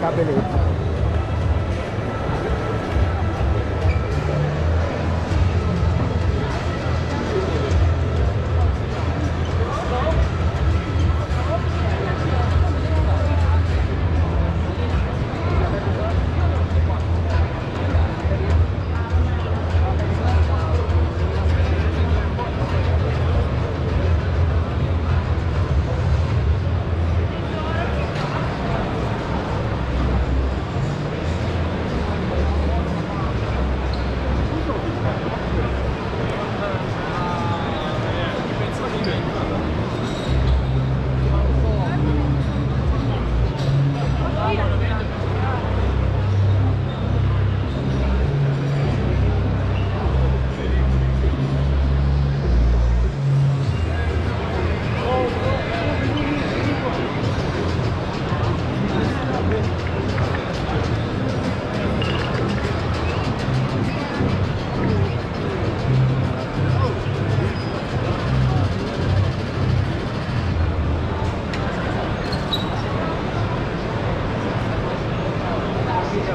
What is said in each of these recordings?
Cabeleta.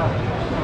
Yeah.